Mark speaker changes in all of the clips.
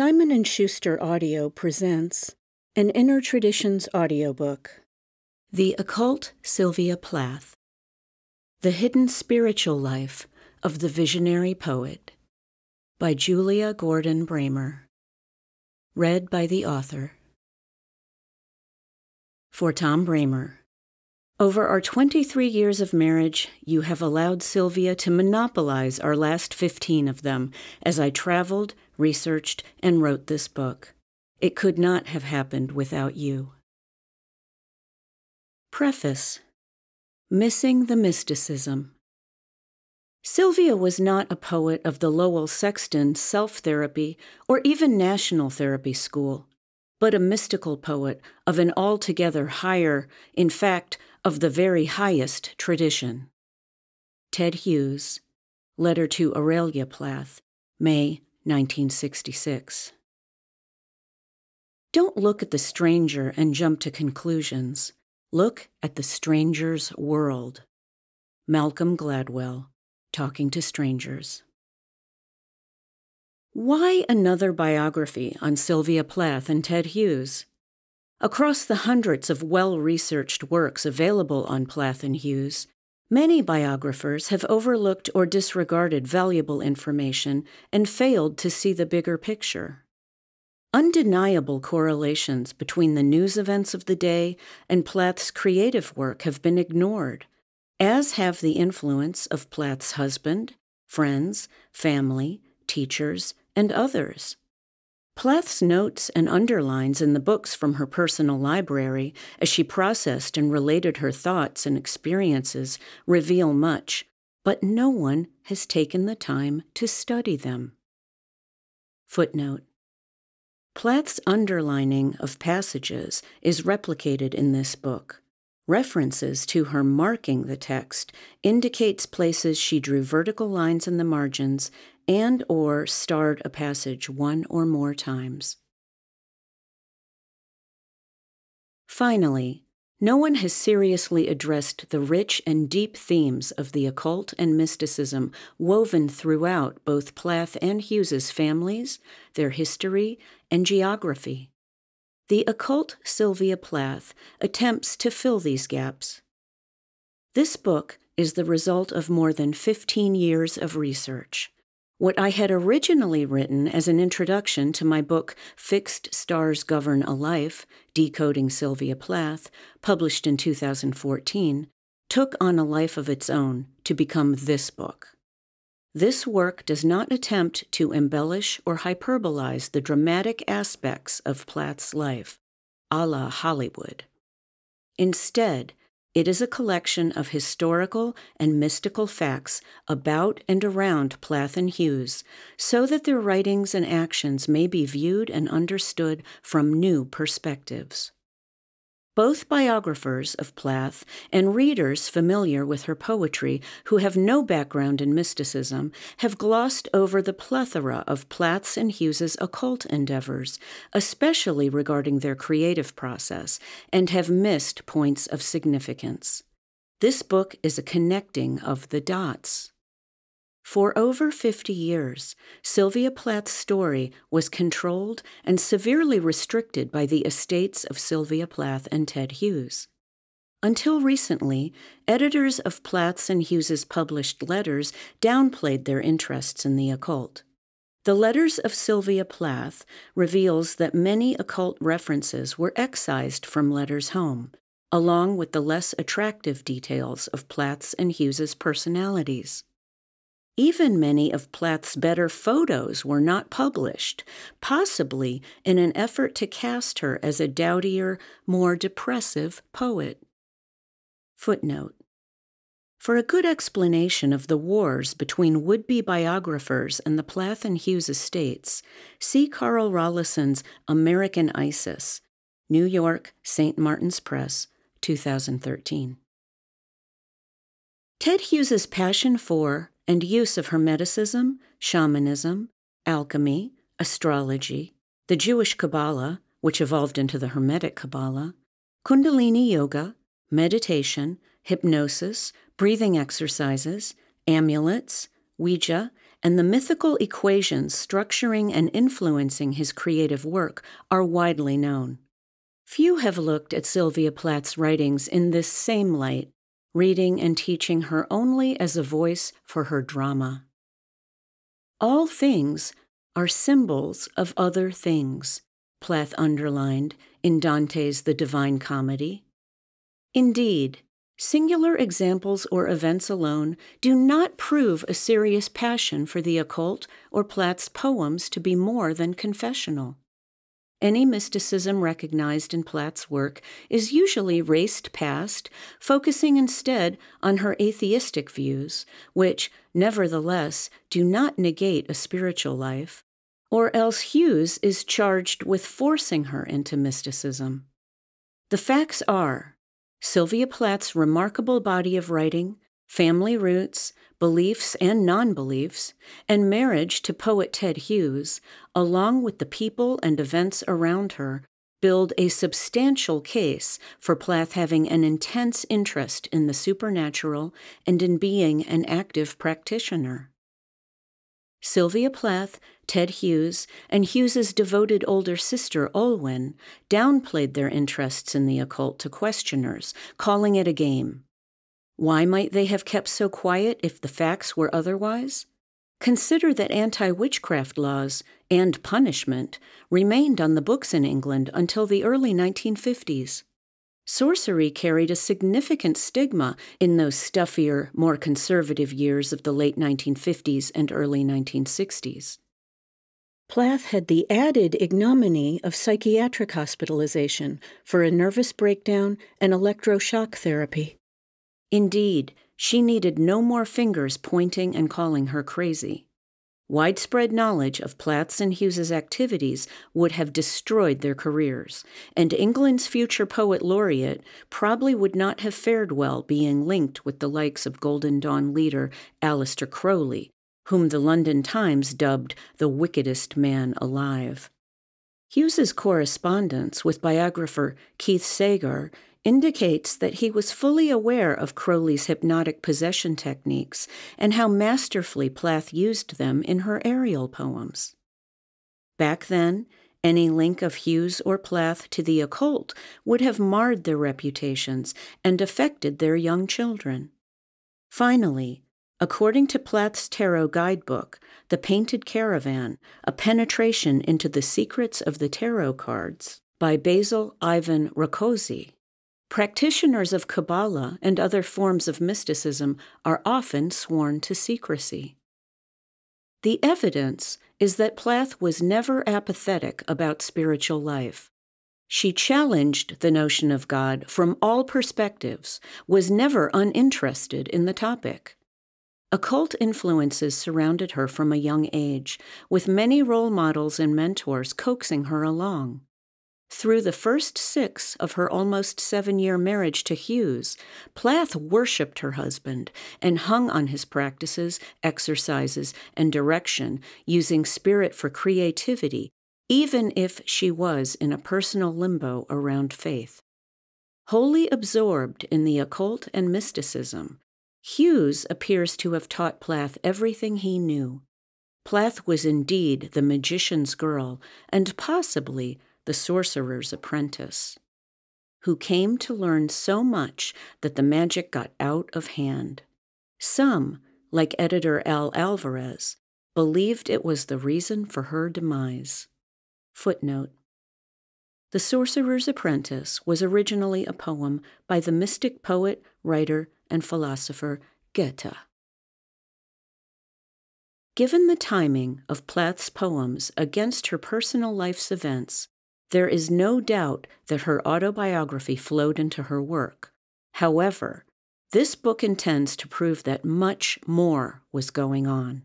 Speaker 1: Simon & Schuster Audio presents an Inner Traditions audiobook. The Occult Sylvia Plath. The Hidden Spiritual Life of the Visionary Poet by Julia Gordon Bramer. Read by the author. For Tom Bramer. Over our 23 years of marriage, you have allowed Sylvia to monopolize our last 15 of them as I traveled, researched, and wrote this book. It could not have happened without you. Preface Missing the Mysticism. Sylvia was not a poet of the Lowell Sexton Self Therapy or even National Therapy School, but a mystical poet of an altogether higher, in fact, of the very highest tradition. Ted Hughes, Letter to Aurelia Plath, May 1966. Don't look at the stranger and jump to conclusions. Look at the stranger's world. Malcolm Gladwell, Talking to Strangers. Why another biography on Sylvia Plath and Ted Hughes? Across the hundreds of well researched works available on Plath and Hughes, many biographers have overlooked or disregarded valuable information and failed to see the bigger picture. Undeniable correlations between the news events of the day and Plath's creative work have been ignored, as have the influence of Plath's husband, friends, family, teachers, and others. Plath's notes and underlines in the books from her personal library, as she processed and related her thoughts and experiences, reveal much, but no one has taken the time to study them. Footnote Plath's underlining of passages is replicated in this book. References to her marking the text indicates places she drew vertical lines in the margins and or starred a passage one or more times. Finally, no one has seriously addressed the rich and deep themes of the occult and mysticism woven throughout both Plath and Hughes's families, their history, and geography. The occult Sylvia Plath attempts to fill these gaps. This book is the result of more than 15 years of research. What I had originally written as an introduction to my book Fixed Stars Govern a Life Decoding Sylvia Plath, published in 2014, took on a life of its own to become this book. This work does not attempt to embellish or hyperbolize the dramatic aspects of Plath's life, a la Hollywood. Instead, it is a collection of historical and mystical facts about and around Plath and Hughes, so that their writings and actions may be viewed and understood from new perspectives. Both biographers of Plath and readers familiar with her poetry who have no background in mysticism have glossed over the plethora of Plath's and Hughes's occult endeavors, especially regarding their creative process, and have missed points of significance. This book is a connecting of the dots. For over 50 years, Sylvia Plath's story was controlled and severely restricted by the estates of Sylvia Plath and Ted Hughes. Until recently, editors of Plath's and Hughes's published letters downplayed their interests in the occult. The Letters of Sylvia Plath reveals that many occult references were excised from letters home, along with the less attractive details of Plath's and Hughes's personalities. Even many of Plath's better photos were not published, possibly in an effort to cast her as a dowdier, more depressive poet. Footnote For a good explanation of the wars between would be biographers and the Plath and Hughes estates, see Carl Rollyson's American Isis, New York, St. Martin's Press, 2013. Ted Hughes's passion for and use of Hermeticism, shamanism, alchemy, astrology, the Jewish Kabbalah, which evolved into the Hermetic Kabbalah, Kundalini Yoga, meditation, hypnosis, breathing exercises, amulets, Ouija, and the mythical equations structuring and influencing his creative work are widely known. Few have looked at Sylvia Plath's writings in this same light, reading and teaching her only as a voice for her drama. All things are symbols of other things, Plath underlined in Dante's The Divine Comedy. Indeed, singular examples or events alone do not prove a serious passion for the occult or Plath's poems to be more than confessional. Any mysticism recognized in Plath's work is usually raced past, focusing instead on her atheistic views, which, nevertheless, do not negate a spiritual life, or else Hughes is charged with forcing her into mysticism. The facts are Sylvia Plath's remarkable body of writing, family roots, beliefs and non beliefs, and marriage to poet Ted Hughes, along with the people and events around her, build a substantial case for Plath having an intense interest in the supernatural and in being an active practitioner. Sylvia Plath, Ted Hughes, and Hughes's devoted older sister Olwen downplayed their interests in the occult to questioners, calling it a game. Why might they have kept so quiet if the facts were otherwise? Consider that anti witchcraft laws and punishment remained on the books in England until the early 1950s. Sorcery carried a significant stigma in those stuffier, more conservative years of the late 1950s and early 1960s. Plath had the added ignominy of psychiatric hospitalization for a nervous breakdown and electroshock therapy. Indeed, she needed no more fingers pointing and calling her crazy. Widespread knowledge of Plath's and Hughes's activities would have destroyed their careers, and England's future poet laureate probably would not have fared well being linked with the likes of Golden Dawn leader Aleister Crowley, whom the London Times dubbed the wickedest man alive. Hughes's correspondence with biographer Keith Sagar indicates that he was fully aware of Crowley's hypnotic possession techniques and how masterfully Plath used them in her Ariel poems. Back then, any link of Hughes or Plath to the occult would have marred their reputations and affected their young children. Finally, according to Plath's tarot guidebook, The Painted Caravan A Penetration into the Secrets of the Tarot Cards, by Basil Ivan Rakoczy, Practitioners of Kabbalah and other forms of mysticism are often sworn to secrecy. The evidence is that Plath was never apathetic about spiritual life. She challenged the notion of God from all perspectives, was never uninterested in the topic. Occult influences surrounded her from a young age, with many role models and mentors coaxing her along. Through the first six of her almost seven year marriage to Hughes, Plath worshipped her husband and hung on his practices, exercises, and direction, using spirit for creativity, even if she was in a personal limbo around faith. Wholly absorbed in the occult and mysticism, Hughes appears to have taught Plath everything he knew. Plath was indeed the magician's girl, and possibly the sorcerer's apprentice, who came to learn so much that the magic got out of hand. Some, like editor Al Alvarez, believed it was the reason for her demise. Footnote The Sorcerer's Apprentice was originally a poem by the mystic poet, writer, and philosopher Goethe. Given the timing of Plath's poems against her personal life's events, there is no doubt that her autobiography flowed into her work. However, this book intends to prove that much more was going on.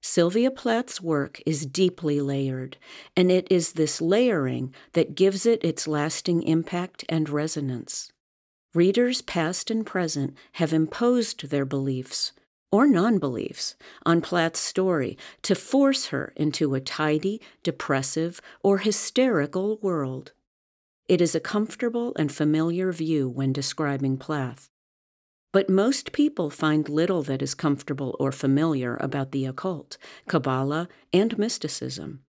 Speaker 1: Sylvia Plath's work is deeply layered, and it is this layering that gives it its lasting impact and resonance. Readers past and present have imposed their beliefs, or non beliefs on Plath's story to force her into a tidy, depressive, or hysterical world. It is a comfortable and familiar view when describing Plath. But most people find little that is comfortable or familiar about the occult, Kabbalah, and mysticism,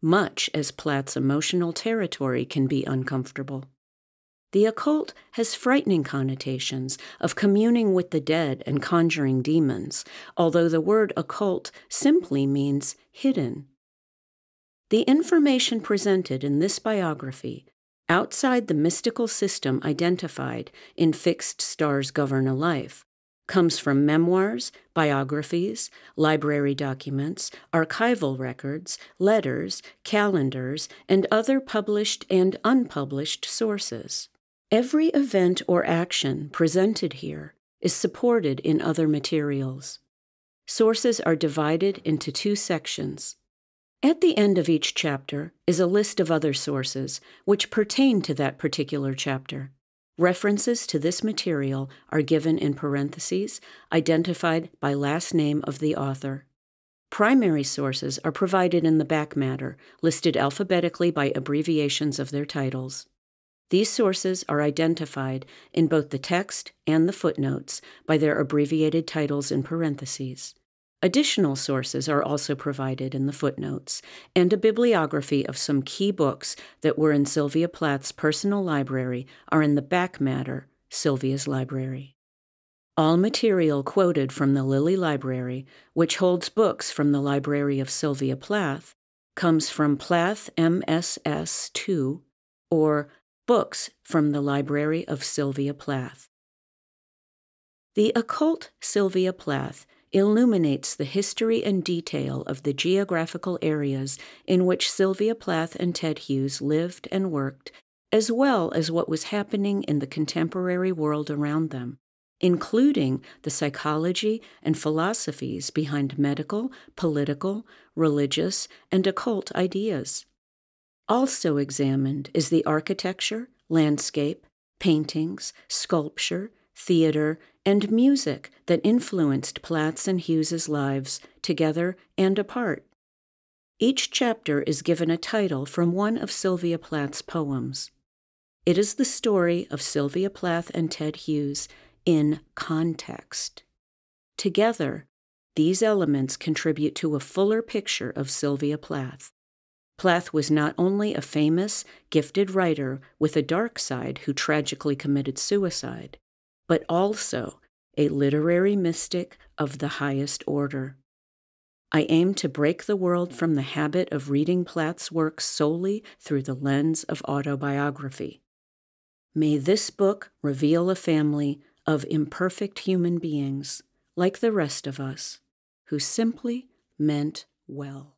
Speaker 1: much as Plath's emotional territory can be uncomfortable. The occult has frightening connotations of communing with the dead and conjuring demons, although the word occult simply means hidden. The information presented in this biography, outside the mystical system identified in Fixed Stars Govern a Life, comes from memoirs, biographies, library documents, archival records, letters, calendars, and other published and unpublished sources. Every event or action presented here is supported in other materials. Sources are divided into two sections. At the end of each chapter is a list of other sources which pertain to that particular chapter. References to this material are given in parentheses, identified by last name of the author. Primary sources are provided in the back matter, listed alphabetically by abbreviations of their titles. These sources are identified in both the text and the footnotes by their abbreviated titles in parentheses. Additional sources are also provided in the footnotes, and a bibliography of some key books that were in Sylvia Plath's personal library are in the back matter, Sylvia's Library. All material quoted from the Lilly Library, which holds books from the Library of Sylvia Plath, comes from Plath MSS 2 or Books from the Library of Sylvia Plath. The occult Sylvia Plath illuminates the history and detail of the geographical areas in which Sylvia Plath and Ted Hughes lived and worked, as well as what was happening in the contemporary world around them, including the psychology and philosophies behind medical, political, religious, and occult ideas. Also examined is the architecture, landscape, paintings, sculpture, theater, and music that influenced Plath's and Hughes's lives together and apart. Each chapter is given a title from one of Sylvia Plath's poems. It is the story of Sylvia Plath and Ted Hughes in context. Together, these elements contribute to a fuller picture of Sylvia Plath. Plath was not only a famous, gifted writer with a dark side who tragically committed suicide, but also a literary mystic of the highest order. I aim to break the world from the habit of reading Plath's works solely through the lens of autobiography. May this book reveal a family of imperfect human beings, like the rest of us, who simply meant well.